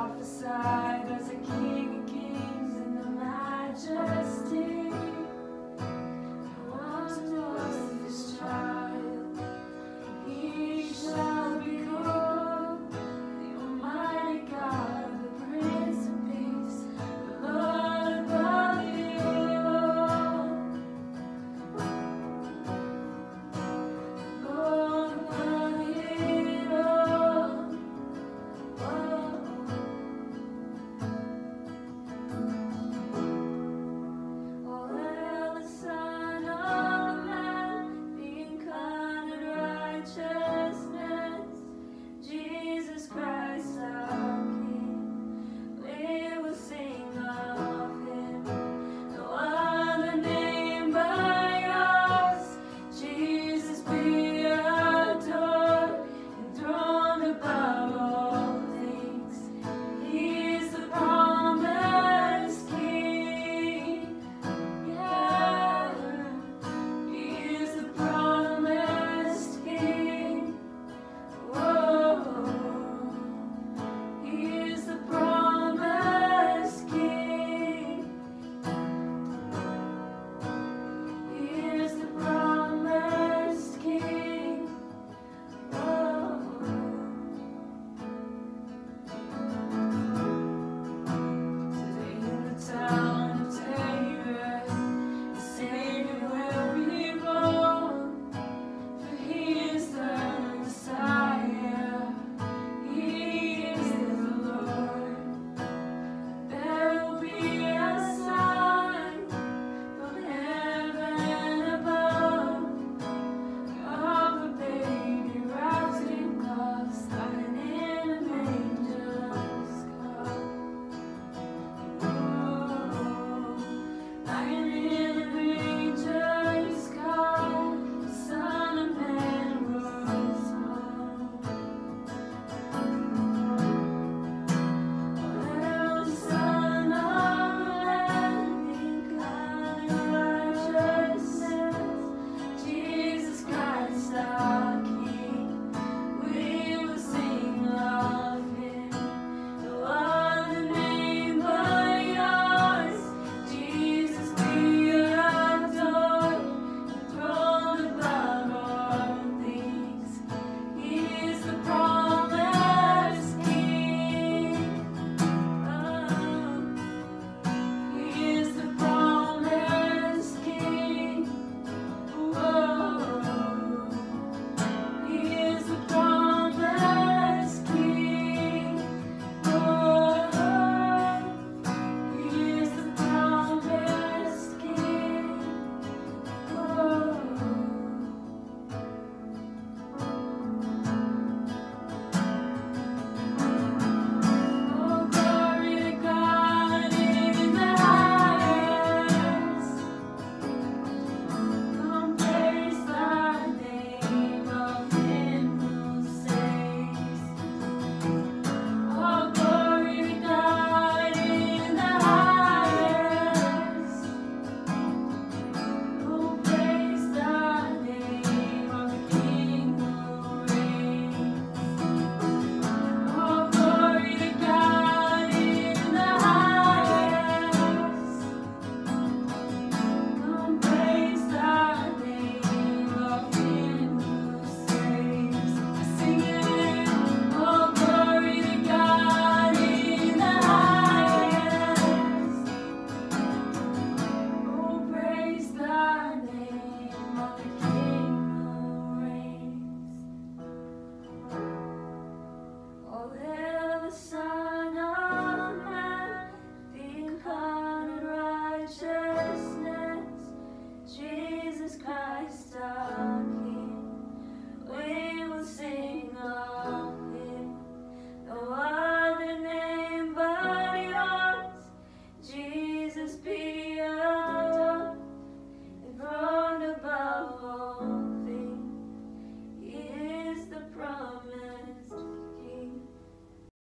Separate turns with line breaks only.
prophesied as a king of kings in the magic.